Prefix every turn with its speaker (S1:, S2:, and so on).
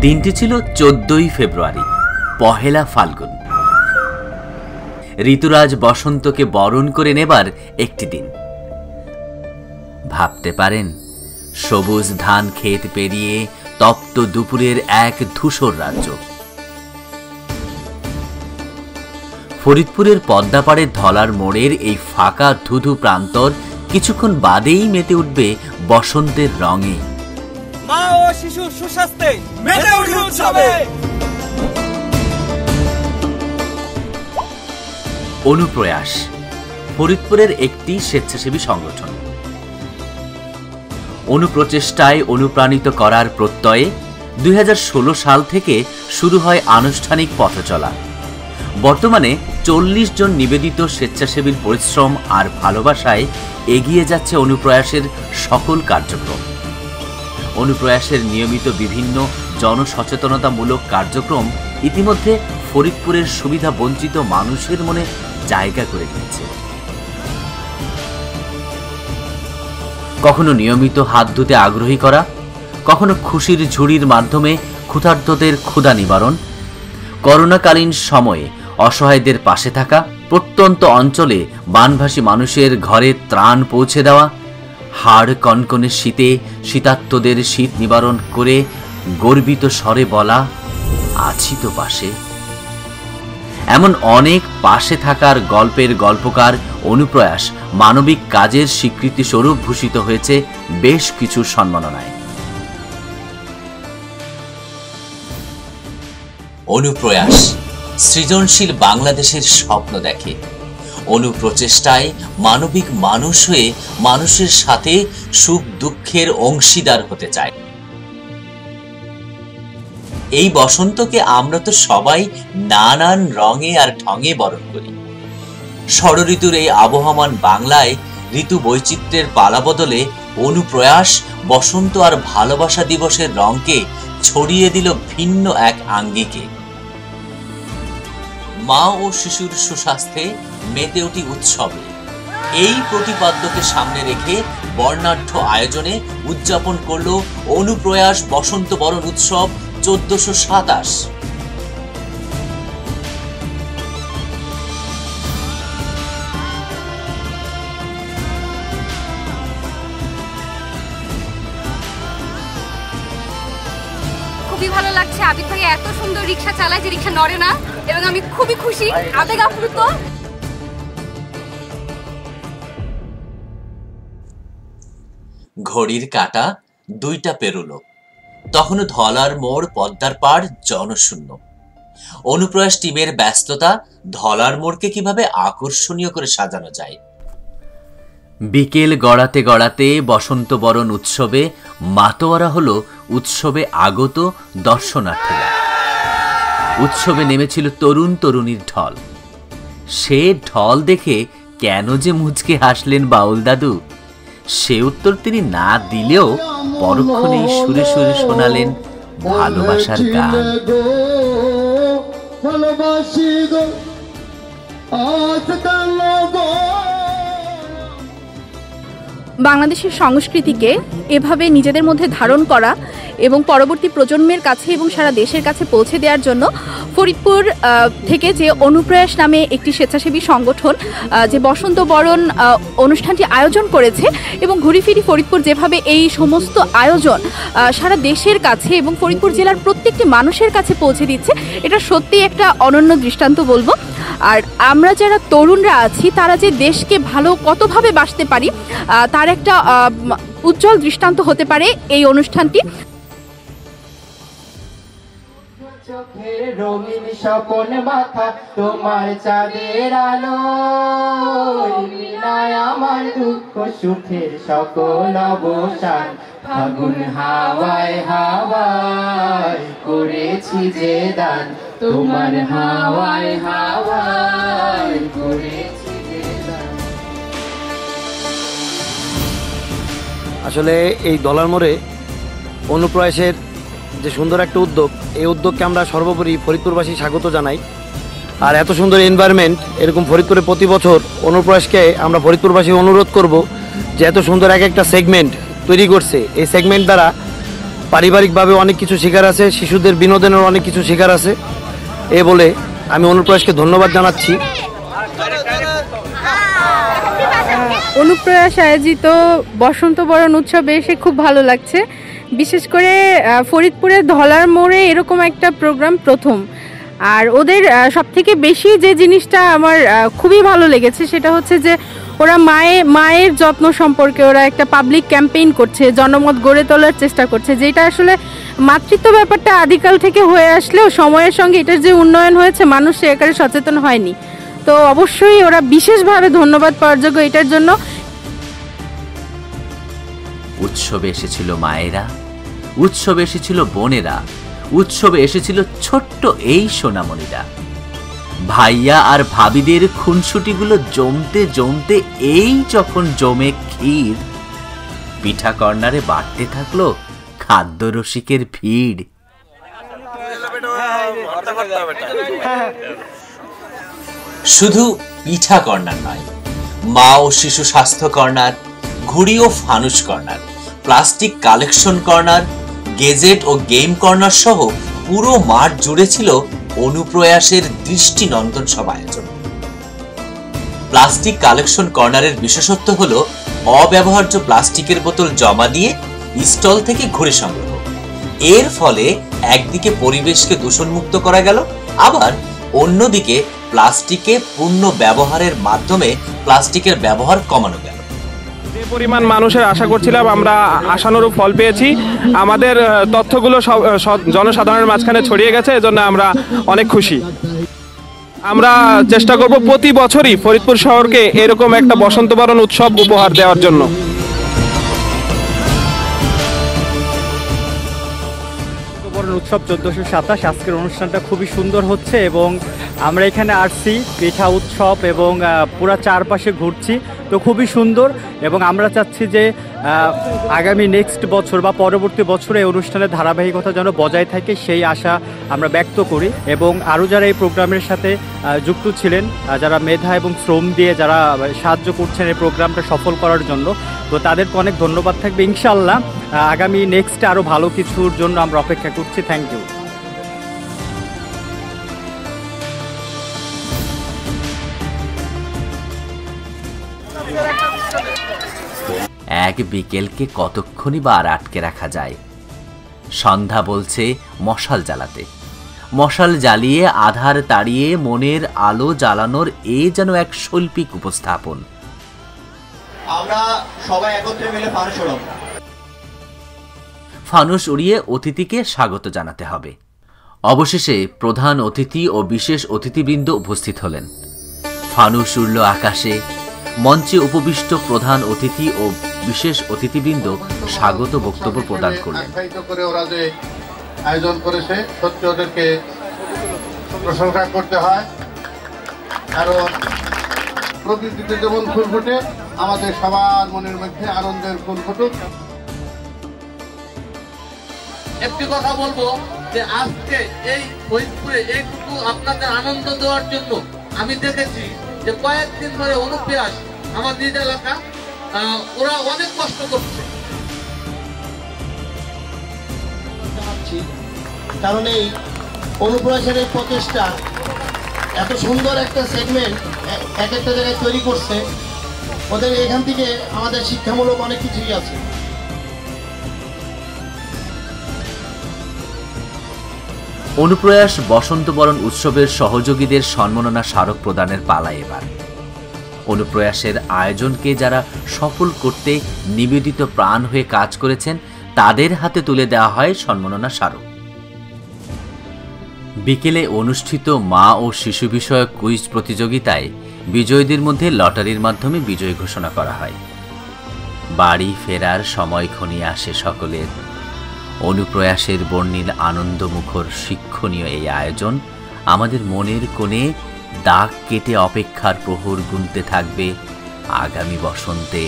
S1: দিনটি ছিল চোদ্দই ফেব্রুয়ারি, পহেলা ফাল্গুন। ঋতুরাজ বসন্তকে বরণ করে নেবার একটি দিন। ভাবতে পারেন, সবুজ ধান ক্ষেত পেরিয়ে তপ্ত দুপুরের এক ধূসর রাজ্য। ফরিদপুরের পদ্মাপাড়ের ধলার মোড়ের এই ফাঁকা ধুধু প্রান্তর কিছুক্ষণ বাদেই মেতে উঠবে বসন্তের রঙে
S2: মা ও শিশুর সুস্বাস্থ্যে মেতে উঠে উৎসবে
S1: অনুপ্রয়াস ফরিদপুরের একটি স্বেচ্ছাসেবী সংগঠন। অনুপ্রচেষ্টায় অনুপ্রাণিত করার প্রত্যয়ে দুই হাজার ষোলো সাল থেকে শুরু হয় আনুষ্ঠানিক পথচলা বর্তমানে চল্লিশ জন নিবেদিত স্বেচ্ছাসেবীর পরিশ্রম আর ভালোবাসায় এগিয়ে যাচ্ছে অনুপ্রয়াসের সকল কার্যক্রম। অনুপ্রয়াসের নিয়মিত বিভিন্ন জনসচেতনতামূলক কার্যক্রম ইতিমধ্যে ফরিদপুরের সুবিধা বঞ্চিত মানুষের মনে জায়গা করে নিয়েছে। কখনো নিয়মিত হাত ধুতে আগ্রহী করা, কখনো খুশির ঝুড়ির মাধ্যমে ক্ষুধার্তদের ক্ষুধা নিবারণ, করোনাকালীন সময়ে অসহায়দের পাশে থাকা প্রত্যন্ত অঞ্চলে বানভাসী মানুষের ঘরে ত্রাণ পৌঁছে দেওয়া হাড় কনকনে শীতে শীতাত্মদের শীত নিবারণ করে গর্বিত স্বরে বলা আছি তো পাশে। এমন অনেক পাশে থাকার গল্পের গল্পকার অনুপ্রয়াস মানবিক কাজের স্বীকৃতি স্বরূপ ভূষিত হয়েছে বেশ কিছু সম্মাননায়। অনুপ্রয়াস সৃজনশীল বাংলাদেশের স্বপ্ন দেখে। অনুপ্রচেষ্টায় মানবিক মানুষ হয়ে মানুষের সাথে সুখ দুঃখের অংশীদার হতে চায়। এই বসন্তকে আমরা তো সবাই নানান রঙে আর ঢঙে বরণ করি। ষড়ঋতুর এই আবহমান বাংলায় ঋতু বৈচিত্র্যের পালা বদলে অনুপ্রয়াস, বসন্ত আর ভালোবাসা দিবসের রঙকে ছড়িয়ে দিল ভিন্ন এক আঙ্গিকে। মা ও শিশুর সুস্বাস্থ্যে মেতে ওঠি উৎসবে। এই প্রতিপাদ্যকে সামনে রেখে বর্ণাঢ্য আয়োজনে উদযাপন করল অনুপ্রয়াস বসন্ত বরণ উৎসব চোদ্দশো সাতাশ।
S3: লাগছে আবির ভাই এত সুন্দর রিক্সা চালায় যে রিক্সা নড়ে না, এবং আমি খুবই খুশি। আবেগ আপ্লুত।
S1: ঘড়ির কাটা দুইটা পেরোলো। তখনও ধলার মোড় পদ্মার পাড় জনশূন্য। অনুপ্রয়াস টিমের ব্যস্ততা ধলার মোড়কে কীভাবে আকর্ষণীয় করে সাজানো যায় বিকেল গড়াতে গড়াতে বসন্ত বরণ উৎসবে মাতোয়ারা হল উৎসবে আগত দর্শনার্থীরা। উৎসবে নেমেছিল তরুণ তরুণীর ঢল। সে ঢল দেখে কেন যে মুচকে হাসলেন বাউল দাদু? সে উত্তর তিনি না দিলেও পরক্ষণেই সুরে সুরে শোনালেন ভালোবাসার গান।
S4: ভালোবাসি গো?
S5: বাংলাদেশের সংস্কৃতিকে এভাবে নিজেদের মধ্যে ধারণ করা এবং পরবর্তী প্রজন্মের কাছে এবং সারা দেশের কাছে পৌঁছে দেওয়ার জন্য ফরিদপুর থেকে যে অনুপ্রয়াস নামে একটি স্বেচ্ছাসেবী সংগঠন যে বসন্ত বরণ অনুষ্ঠানটি আয়োজন করেছে এবং ঘুরিফিরি ফরিদপুর যেভাবে এই সমস্ত আয়োজন সারা দেশের কাছে এবং ফরিদপুর জেলার প্রত্যেকটি মানুষের কাছে পৌঁছে দিচ্ছে, এটা সত্যি একটা অনন্য দৃষ্টান্ত বলব। আর আমরা যারা তরুণরা আছি, তারা যে দেশকে ভালো কতভাবে বাসতে পারি তার একটা উজ্জ্বল দৃষ্টান্ত হতে পারে এই অনুষ্ঠানটি।
S4: রঙিন স্বপন মাথা, তোমার চাঁদের আলো আমার দুঃখ সুখের সকল অবসান। ফাগুন হাওয়ায় হাওয়ায় করেছি যে দান তোমার হাওয়ায় হাওয়ায় করেছি
S6: আসলে এই দলার মোড়ে অনুপ্রয়াসের যে সুন্দর একটা উদ্যোগ এই উদ্যোগকে আমরা সর্বোপরি ফরিদপুরবাসী স্বাগত জানাই। আর এত সুন্দর এনভায়রনমেন্ট এরকম ফরিদপুরে প্রতি বছর অনুপ্রয়াসকে আমরা ফরিদপুরবাসী অনুরোধ করব যে এত সুন্দর এক একটা সেগমেন্ট তৈরি করছে। এই সেগমেন্ট দ্বারা পারিবারিকভাবে অনেক কিছু শেখার আছে শিশুদের বিনোদনের অনেক কিছু শেখার আছে। এ বলে আমি অনুপ্রয়াসকে ধন্যবাদ জানাচ্ছি।
S5: অনুপ্রয়াস আয়োজিত বসন্ত বরণ উৎসবে এসে খুব ভালো লাগছে। বিশেষ করে আহ, ফরিদপুরের ধলার মোড়ে এরকম একটা প্রোগ্রাম প্রথম। আর ওদের সব থেকে বেশি যে জিনিসটা আমার খুবই ভালো লেগেছে সেটা হচ্ছে যে ওরা মায়ে, মায়ের যত্ন সম্পর্কে ওরা একটা পাবলিক ক্যাম্পেইন করছে, জনমত গড়ে তোলার চেষ্টা করছে, যেটা আসলে মাতৃত্ব ব্যাপারটা আদিকাল থেকে হয়ে আসলেও সময়ের সঙ্গে এটার যে উন্নয়ন হয়েছে, মানুষ সে আকারে সচেতন হয়নি। তো অবশ্যই ওরা বিশেষভাবে ধন্যবাদ পাওয়ার যোগ্য এটার জন্য।
S1: উৎসবে এসেছিল মায়েরা, উৎসবে এসেছিল বোনেরা, উৎসবে এসেছিল ছোট্ট এই সোনামণিরা। ভাইয়া আর ভাবিদের খুনসুটিগুলো জমতে জমতে এই যখন জমে ক্ষীর, পিঠা কর্নারে বাড়তে থাকল খাদ্য রসিকের ভিড়। শুধু পিঠা কর্নার নয়, মা ও শিশু স্বাস্থ্য কর্নার, ঘুড়ি ও ফানুস corner, plastic collection corner, gadget ও গেম কর্নার সহ পুরো মাঠ জুড়ে ছিল অনুপ্রয়াসের দৃষ্টিনন্দন সব আয়োজন প্লাস্টিক কালেকশন কর্নারের বিশেষত্ব হলো অব্যবহার্য প্লাস্টিকের বোতল জমা দিয়ে স্টল থেকে ঘুরে সংগ্রহ। এর ফলে একদিকে পরিবেশকে দূষণমুক্ত করা গেল, আবার অন্যদিকে প্লাস্টিকে পূর্ণ ব্যবহারের মাধ্যমে প্লাস্টিকের ব্যবহার কমানো গেল।
S2: যে পরিমাণ মানুষের আশা করছিলাম, আমরা আশানুরূপ ফল পেয়েছি। আমাদের তথ্যগুলো জনসাধারণের মাঝখানে ছড়িয়ে গেছে, এজন্য আমরা অনেক খুশি। আমরা চেষ্টা করব প্রতি বছরই ফরিদপুর শহরকে এরকম একটা বসন্ত বরণ উৎসব উপহার দেওয়ার জন্য।
S7: উৎসব চোদ্দোশো সাতাশ, আজকের অনুষ্ঠানটা খুবই সুন্দর হচ্ছে এবং আমরা এখানে আসছি, পিঠা উৎসব এবং পুরা চারপাশে ঘুরছি। তো খুবই সুন্দর এবং আমরা চাচ্ছি যে আগামী নেক্সট বছর বা পরবর্তী বছরে এই অনুষ্ঠানের ধারাবাহিকতা যেন বজায় থাকে সেই আশা আমরা ব্যক্ত করি এবং আরও যারা এই প্রোগ্রামের সাথে যুক্ত ছিলেন যারা মেধা এবং শ্রম দিয়ে যারা সাহায্য করছেন এই প্রোগ্রামটা সফল করার জন্য, তো তাদেরকে অনেক ধন্যবাদ থাকবে। ইনশাল্লাহ আগামী নেক্সট আরও ভালো কিছুর জন্য আমরা অপেক্ষা করছি। থ্যাংক ইউ
S1: এক বিকেলকে কতক্ষণই বা আর আটকে রাখা যায়? সন্ধ্যা বলছে মশাল জ্বালাতে। মশাল জ্বালিয়ে আধার তাড়িয়ে মনের আলো জ্বালানোর এ যেন এক শৈল্পিক উপস্থাপন।
S8: আমরা সবাই একত্রে মিলে ফানুস
S1: ফানুস উড়িয়ে অতিথিকে স্বাগত জানাতে হবে। অবশেষে প্রধান অতিথি ও বিশেষ অতিথিবৃন্দ উপস্থিত হলেন। ফানুস উড়ল আকাশে। মঞ্চে উপবিষ্ট প্রধান অতিথি ও বিশেষ অতিথিবৃন্দ স্বাগত বক্তব্য প্রদান করলেন।
S9: করে ওরা যে আয়োজন করেছে সত্যি ওদেরকে প্রশংসা করতে হয়। কারণ প্রকৃতিতে যেমন ফুল ফোটে আমাদের সবার মনের মধ্যে আনন্দের ফুল ফুটুক।
S10: একটি কথা বলব যে আজকে এই ফরিদপুরে এইটুকু আপনাদের আনন্দ দেওয়ার জন্য আমি দেখেছি যে কয়েকদিন ধরে অনুপ্রয়াস আমার নিজ এলাকা ওরা অনেক কষ্ট করছে।
S8: কারণ এই অনুপ্রয়াসের এই প্রচেষ্টা এত সুন্দর একটা সেগমেন্ট এক একটা জায়গায় তৈরি করছে। ওদের এখান থেকে আমাদের শিক্ষামূলক অনেক কিছুই আছে।
S1: অনুপ্রয়াস বসন্ত বরণ উৎসবের সহযোগীদের সম্মাননা স্মারক প্রদানের পালা এবার। অনুপ্রয়াসের আয়োজনকে যারা সফল করতে নিবেদিত প্রাণ হয়ে কাজ করেছেন, তাদের হাতে তুলে দেওয়া হয় সম্মাননা স্মারক। বিকেলে অনুষ্ঠিত মা ও শিশু বিষয়ক কুইজ প্রতিযোগিতায় বিজয়ীদের মধ্যে লটারির মাধ্যমে বিজয় ঘোষণা করা হয়। বাড়ি ফেরার সময় ঘনিয়ে আসে সকলের। অনুপ্রয়াসের বর্ণিল আনন্দমুখর শিক্ষণীয় এই আয়োজন আমাদের মনের কোণে দাগ কেটে অপেক্ষার প্রহর গুনতে থাকবে আগামী বসন্তে